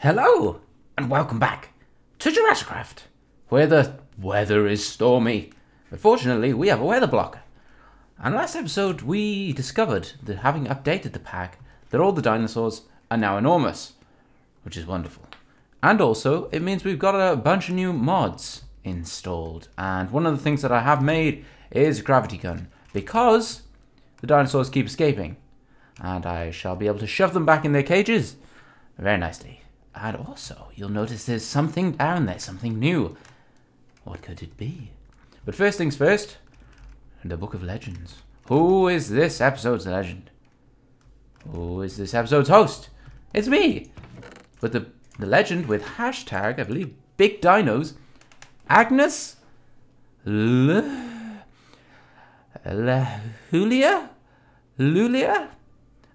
Hello, and welcome back to Jurassic Craft, where the weather is stormy. But fortunately, we have a weather blocker. And last episode, we discovered that having updated the pack, that all the dinosaurs are now enormous, which is wonderful. And also, it means we've got a bunch of new mods installed. And one of the things that I have made is a gravity gun, because the dinosaurs keep escaping. And I shall be able to shove them back in their cages very nicely. And also, you'll notice there's something down there, something new. What could it be? But first things first, the Book of Legends. Who is this episode's legend? Who is this episode's host? It's me! But the, the legend with hashtag, I believe, Big Dinos, Agnes L... Julia? Lulia?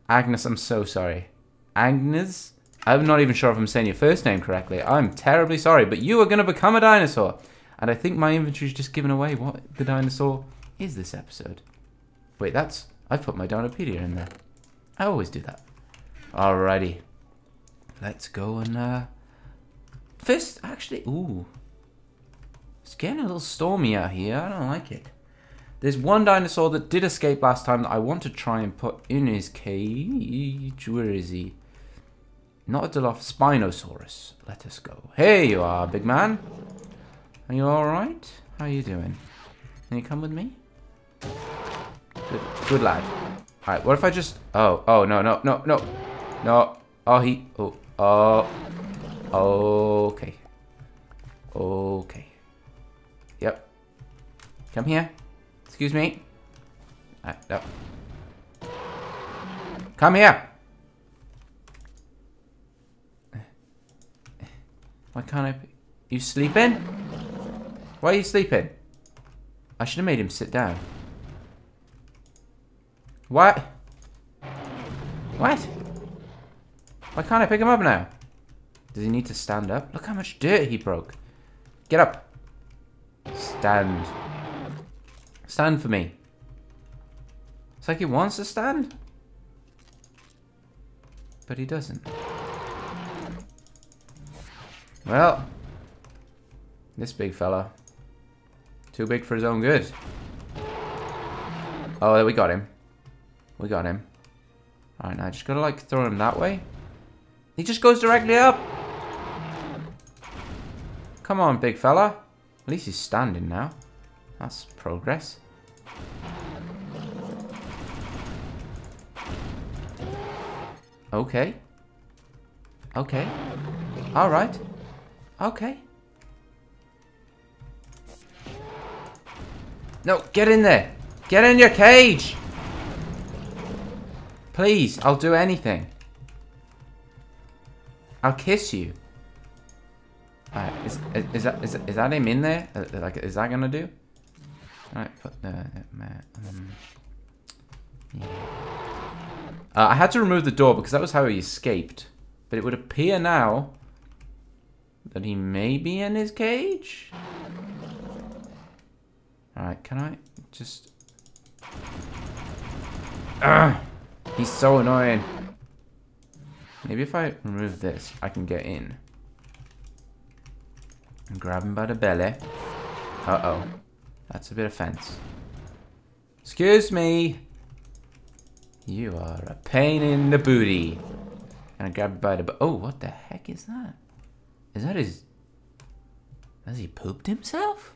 Agnes, I'm so sorry. Agnes? I'm not even sure if I'm saying your first name correctly. I'm terribly sorry, but you are going to become a dinosaur. And I think my inventory's just given away what the dinosaur is this episode. Wait, that's... I've put my Dinopedia in there. I always do that. Alrighty. Let's go and, uh... First, actually... Ooh. It's getting a little stormy out here. I don't like it. There's one dinosaur that did escape last time that I want to try and put in his cage. Where is he? Not a Diloph, Spinosaurus. Let us go. Here you are, big man. Are you alright? How are you doing? Can you come with me? Good, good lad. Alright, what if I just... Oh, oh, no, no, no, no. No. Oh, he... Oh, oh. Okay. Okay. Yep. Come here. Excuse me. Right, no. Come here. Why can't I... You sleeping? Why are you sleeping? I should have made him sit down. What? What? Why can't I pick him up now? Does he need to stand up? Look how much dirt he broke. Get up. Stand. Stand for me. It's like he wants to stand. But he doesn't. Well. This big fella. Too big for his own good. Oh, we got him. We got him. Alright, now I just gotta like throw him that way. He just goes directly up. Come on, big fella. At least he's standing now. That's progress. Okay. Okay. Alright. Okay. No, get in there. Get in your cage. Please, I'll do anything. I'll kiss you. Alright, is, is, is, that, is, is that him in there? Uh, like, is that gonna do? Alright, put the... Um, yeah. uh, I had to remove the door because that was how he escaped. But it would appear now that he may be in his cage? Alright, can I just... Ugh! He's so annoying. Maybe if I remove this, I can get in. And grab him by the belly. Uh-oh. That's a bit of fence. Excuse me. You are a pain in the booty. And I grab by the... Oh, what the heck is that? Is that his... Has he pooped himself?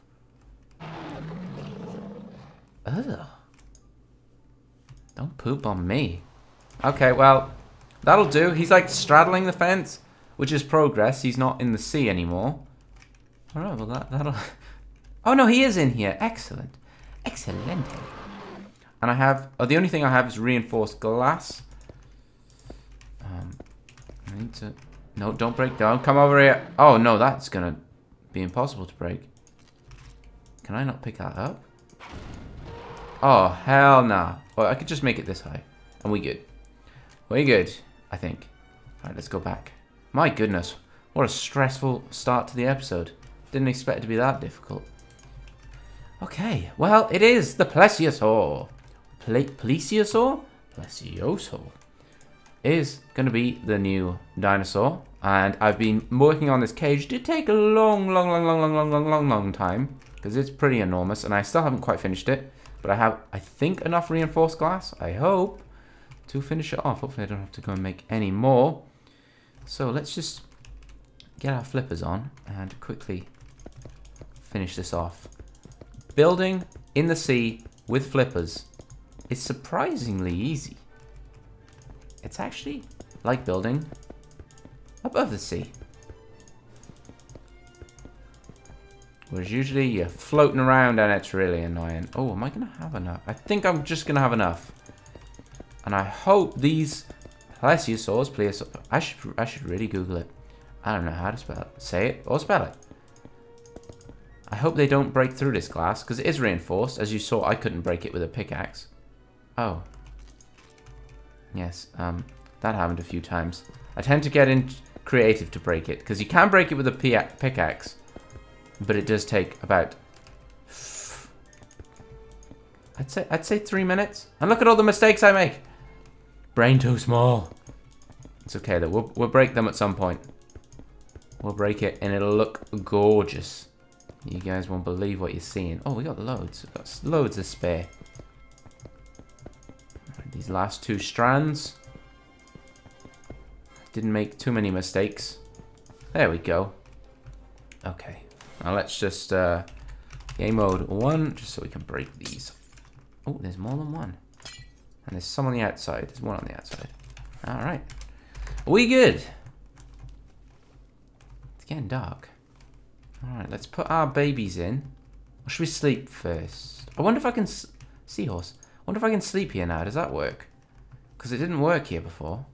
Ugh. Don't poop on me. Okay, well, that'll do. He's like straddling the fence, which is progress. He's not in the sea anymore. Alright, well that, that'll... Oh no, he is in here. Excellent. Excellent. And I have... Oh, the only thing I have is reinforced glass. Um, I need to... No, don't break down. Come over here. Oh, no, that's going to be impossible to break. Can I not pick that up? Oh, hell nah. Well, I could just make it this high. And we good. We good, I think. Alright, let's go back. My goodness. What a stressful start to the episode. Didn't expect it to be that difficult. Okay, well, it is the Plesiosaur. Ple Plesiosaur? Plesiosaur is going to be the new dinosaur. And I've been working on this cage. It did take a long, long, long, long, long, long, long, long, long time. Because it's pretty enormous. And I still haven't quite finished it. But I have, I think, enough reinforced glass. I hope. To finish it off. Hopefully I don't have to go and make any more. So let's just get our flippers on. And quickly finish this off. Building in the sea with flippers is surprisingly easy. It's actually like building above the sea. Whereas usually you're floating around and it's really annoying. Oh, am I going to have enough? I think I'm just going to have enough. And I hope these plesiosaurs, plesiosaurs, I should, I should really Google it. I don't know how to spell it. Say it or spell it. I hope they don't break through this glass, because it is reinforced. As you saw, I couldn't break it with a pickaxe. Oh. Yes, um, that happened a few times. I tend to get in creative to break it, because you can break it with a pickaxe, but it does take about... I'd say, I'd say three minutes. And look at all the mistakes I make. Brain too small. It's okay though, we'll, we'll break them at some point. We'll break it and it'll look gorgeous. You guys won't believe what you're seeing. Oh, we got loads. We got loads of spare. Right, these last two strands. Didn't make too many mistakes. There we go. Okay. Now let's just uh, game mode one, just so we can break these. Oh, there's more than one. And there's some on the outside. There's one on the outside. Alright. Are We good. It's getting dark. Alright, let's put our babies in. Or should we sleep first? I wonder if I can... Seahorse. Wonder if I can sleep here now. Does that work? Because it didn't work here before.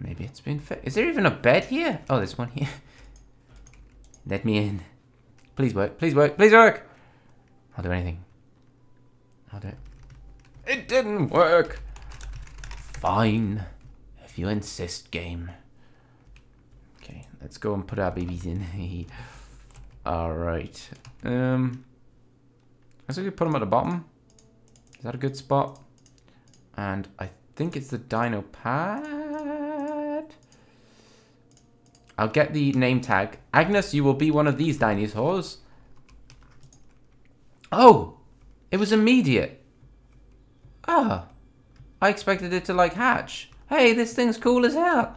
Maybe it's been fit. Is there even a bed here? Oh, there's one here. Let me in. Please work. Please work. Please work. I'll do anything. I'll do it. It didn't work. Fine. If you insist, game. Okay, let's go and put our babies in. Alright. Um, I think we put them at the bottom. Is that a good spot? And I think it's the dino pad. I'll get the name tag. Agnes, you will be one of these dinosaurs. Oh! It was immediate. Ah. I expected it to, like, hatch. Hey, this thing's cool as hell.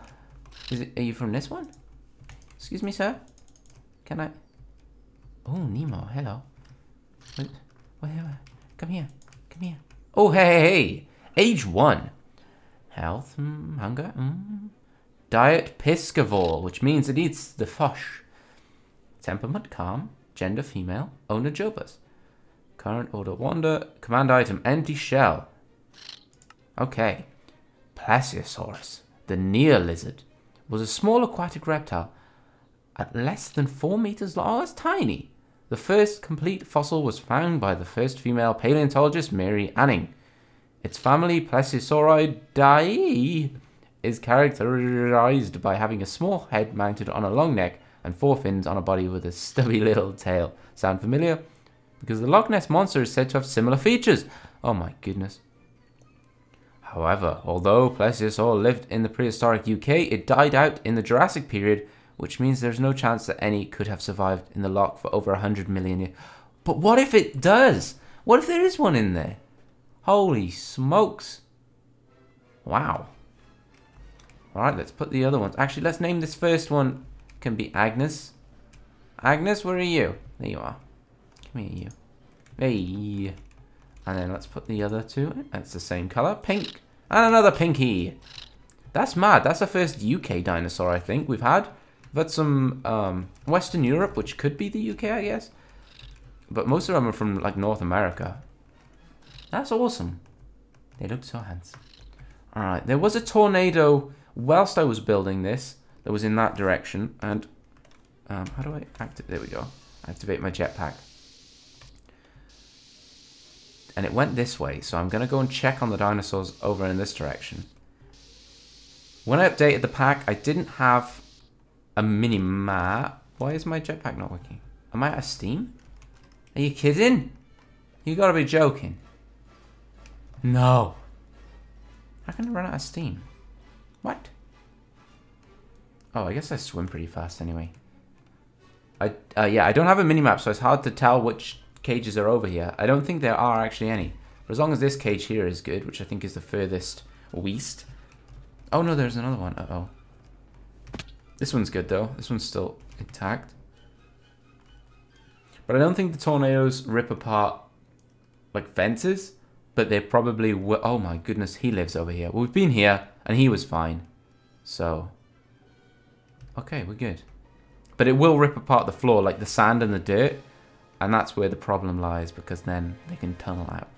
Is it, are you from this one? Excuse me, sir? Can I... Oh, Nemo, hello. What, what, come here, come here. Oh, hey, hey, hey. Age one. Health, mm, hunger, mm. Diet piscivore, which means it eats the fish. Temperament calm. Gender female. Owner Joebuz. Current order wonder. Command item empty shell. Okay. Plesiosaurus, the near lizard, was a small aquatic reptile at less than 4 meters long. Oh, it's tiny. The first complete fossil was found by the first female paleontologist, Mary Anning. Its family, Plesiosauridae, is characterized by having a small head mounted on a long neck and four fins on a body with a stubby little tail. Sound familiar? Because the Loch Ness Monster is said to have similar features. Oh my goodness. However, although plesiosaur lived in the prehistoric UK, it died out in the Jurassic period which means there's no chance that any could have survived in the loch for over 100 million years. But what if it does? What if there is one in there? Holy smokes. Wow. Alright, let's put the other ones. Actually, let's name this first one. Can be Agnes. Agnes, where are you? There you are. Come here, you. Hey. And then let's put the other two. That's the same color. Pink. And another pinky. That's mad. That's the first UK dinosaur, I think, we've had. But some um, Western Europe, which could be the UK, I guess. But most of them are from like North America. That's awesome. They look so handsome. Alright, there was a tornado whilst I was building this that was in that direction. And um, how do I activate? There we go. Activate my jetpack. And it went this way, so I'm going to go and check on the dinosaurs over in this direction. When I updated the pack, I didn't have a mini map. Why is my jetpack not working? Am I out of steam? Are you kidding? You gotta be joking. No. How can I run out of steam? What? Oh, I guess I swim pretty fast anyway. I uh, Yeah, I don't have a minimap, so it's hard to tell which cages are over here. I don't think there are actually any. But as long as this cage here is good, which I think is the furthest west. Oh, no, there's another one. Uh-oh. This one's good, though. This one's still intact. But I don't think the tornadoes rip apart, like, fences. But they probably will. Oh, my goodness. He lives over here. Well, we've been here, and he was fine. So... Okay, we're good. But it will rip apart the floor, like the sand and the dirt. And that's where the problem lies, because then they can tunnel out.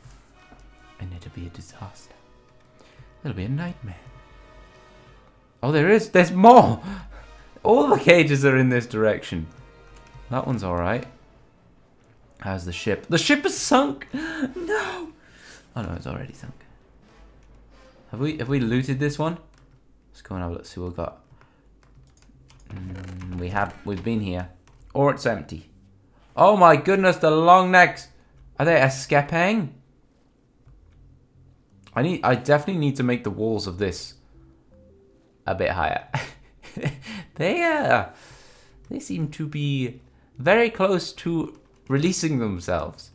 And it'll be a disaster. It'll be a nightmare. Oh, there is. There's more. All the cages are in this direction. That one's alright. How's the ship? The ship is sunk! No! Oh no, it's already sunk. Have we have we looted this one? Let's go and have a look, see what we've got. Mm, we have, we've been here. Or it's empty. Oh my goodness, the long necks! Are they escaping? I need, I definitely need to make the walls of this a bit higher. they, uh, they seem to be very close to releasing themselves.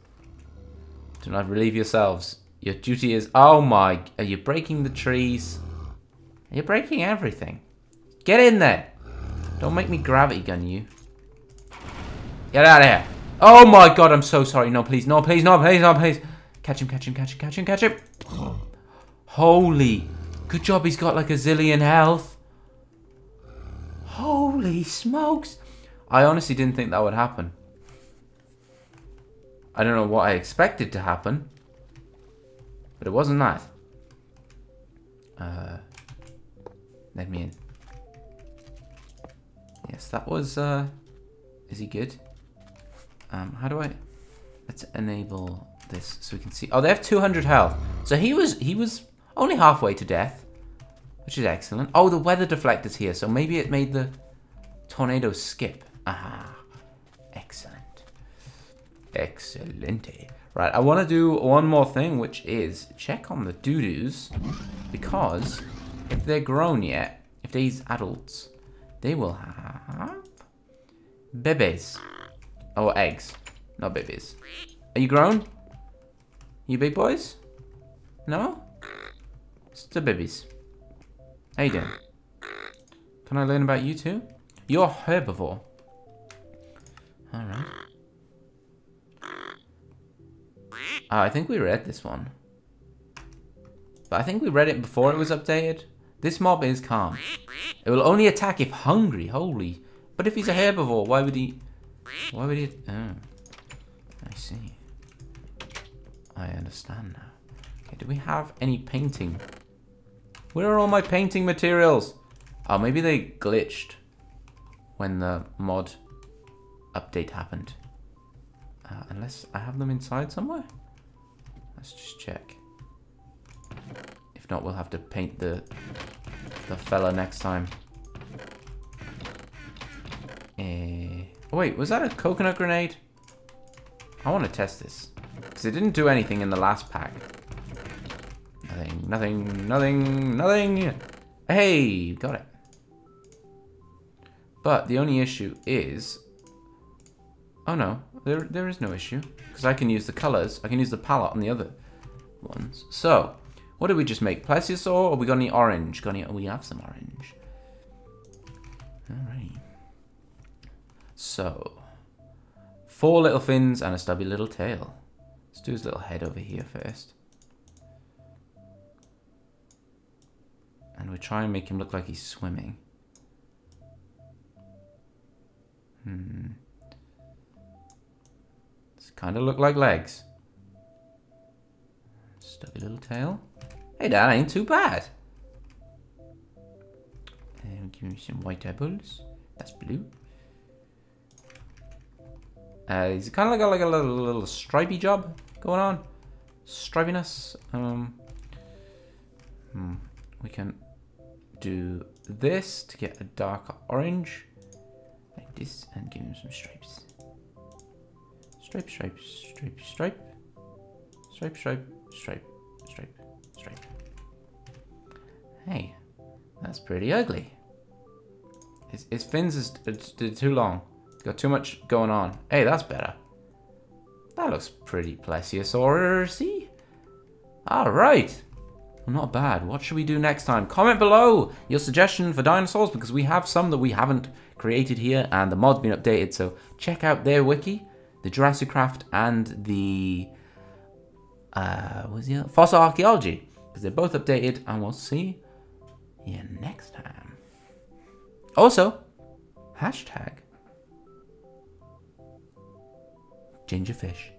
Do not relieve yourselves. Your duty is, oh my, are you breaking the trees? You're breaking everything. Get in there. Don't make me gravity gun you. Get out of here. Oh my god, I'm so sorry. No, please, no, please, no, please, no, please. Catch him, catch him, catch him, catch him, catch him. Holy. Good job he's got like a zillion health. Holy smokes. I honestly didn't think that would happen. I don't know what I expected to happen. But it wasn't that. Uh, let me in. Yes, that was, uh, is he good? Um, how do I, let's enable this so we can see. Oh, they have 200 health. So he was, he was only halfway to death, which is excellent. Oh, the weather deflector's here, so maybe it made the tornado skip. Aha, excellent. Excellente. Right, I want to do one more thing, which is check on the doo-doos, because if they're grown yet, if these adults, they will have babies. Oh, eggs, not babies. Are you grown? You big boys? No? It's the babies. You doing? Can I learn about you too? You're herbivore. Alright. Uh, I think we read this one. But I think we read it before it was updated. This mob is calm. It will only attack if hungry. Holy. But if he's a herbivore, why would he... Why would he... Oh. I see. I understand now. Okay, do we have any painting where are all my painting materials? Oh, maybe they glitched when the mod update happened. Uh, unless I have them inside somewhere? Let's just check. If not, we'll have to paint the the fella next time. Uh, oh wait, was that a coconut grenade? I want to test this. Because it didn't do anything in the last pack. Nothing, nothing, nothing, nothing. Hey, got it. But the only issue is... Oh no, there, there is no issue. Because I can use the colors. I can use the palette on the other ones. So, what did we just make? Plesiosaur or we got any orange? Got any, we have some orange. Alright. So, four little fins and a stubby little tail. Let's do his little head over here first. We try and make him look like he's swimming. Hmm. It's kind of look like legs. Stubby little tail. Hey, that ain't too bad. And give me some white apples. That's blue. Uh, he's kind of like a, like a little, little stripy job going on. Stripiness. Um, hmm. We can do this to get a darker orange. Like this, and give him some stripes. Stripe, stripe, stripe, stripe. Stripe, stripe, stripe, stripe, stripe. Hey, that's pretty ugly. His, his fins is too long. Got too much going on. Hey, that's better. That looks pretty plesiosaurus Alright. Not bad. What should we do next time? Comment below your suggestion for dinosaurs because we have some that we haven't created here and the mod's been updated. So check out their wiki, the Jurassic Craft and the uh, was the fossil archaeology because they're both updated and we'll see you next time. Also, hashtag gingerfish.